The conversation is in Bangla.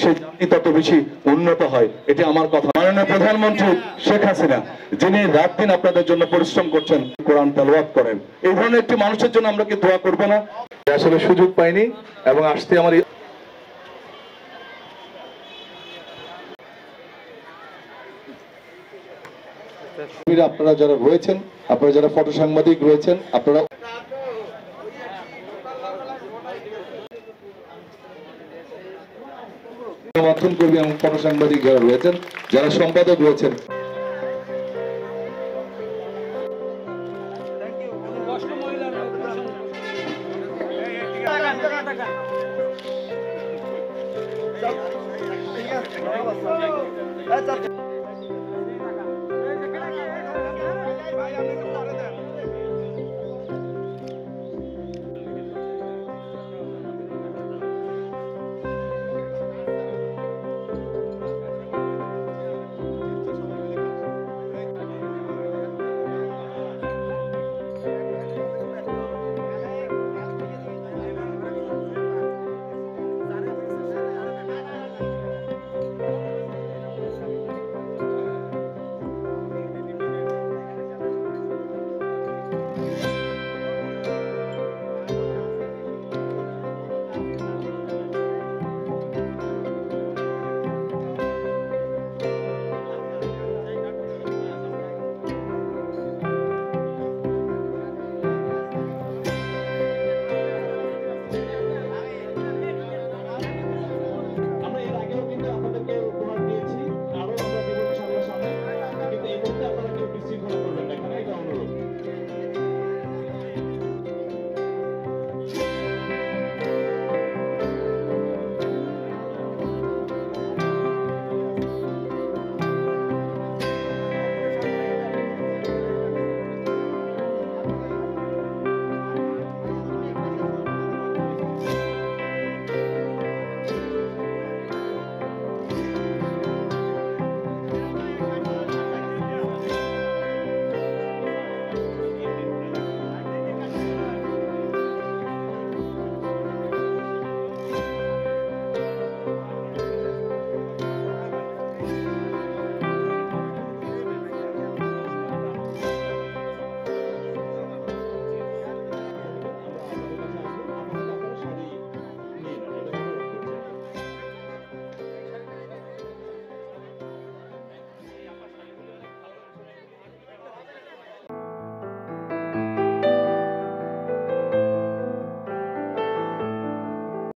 সেই জাতি তত বেশি উন্নত হয়, এটি আমার কথা। মাননীয় প্রধানমন্ত্রী শেখ হাসিনা, যিনি রাত দিন আপনাদের জন্য পরিশ্রম করছেন, কোরআন তেলাওয়াত করেন। এই ধরনের একটি মানুষের জন্য আমরা কি দোয়া করব না? আসলে সুযোগ পাইনি এবং আসতে আমার আপনারা যারা রয়েছেন, আপনারা যারা ফটো সাংবাদিক রয়েছেন, আপনারা সমর্থন কর্মী এবং ফটো সাংবাদিক যারা রয়েছেন, যারা সম্পাদক রয়েছেন।